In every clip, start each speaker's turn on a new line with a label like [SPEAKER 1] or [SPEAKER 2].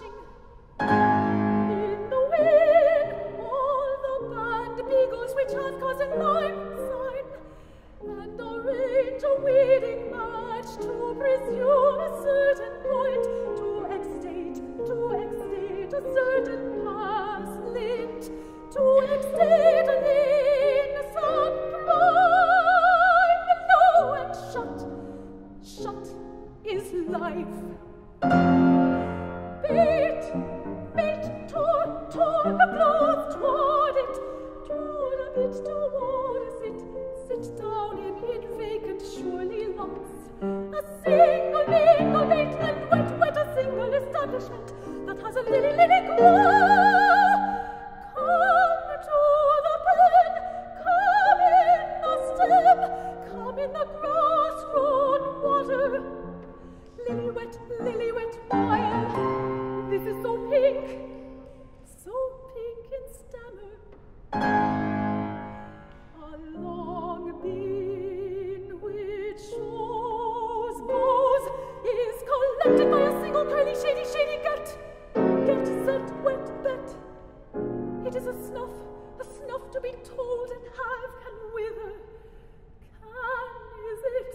[SPEAKER 1] in the way all the god beagles which have caused a life side don't a wedding march to a a certain point to exceed to exceed a certain pass lint to exceed in the soft bone and shot shot is life toward it, Sit down in vacant, surely A single A single establishment that has a lily, lily Come the Come in Come in the grass-grown water. Lily wet, lily snuff, a snuff to be told and have can wither. Can is it?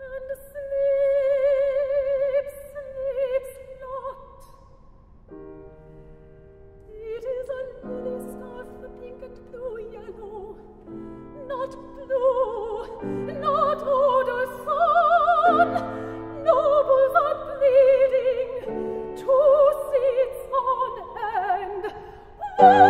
[SPEAKER 1] And sleep, sleeps not. It is a lily scarf, the pink and blue, yellow, not blue, not odor sun. Nobles are bleeding, two seats on end. Oh!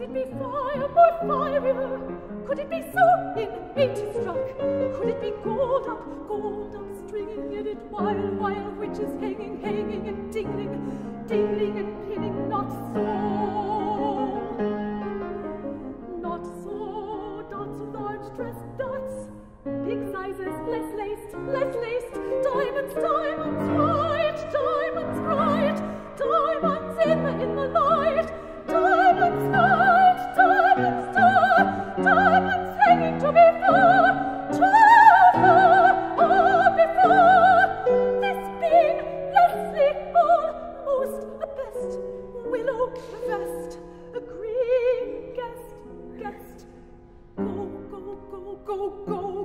[SPEAKER 1] Could it be fire more firier? Could it be so innate struck? Could it be gold up, gold up, stringing in it while, while witches hanging, hanging and dingling, dingling and pinning? Not so. Not so. Dots of large dress, dots. Big sizes, less laced, less laced. go, go.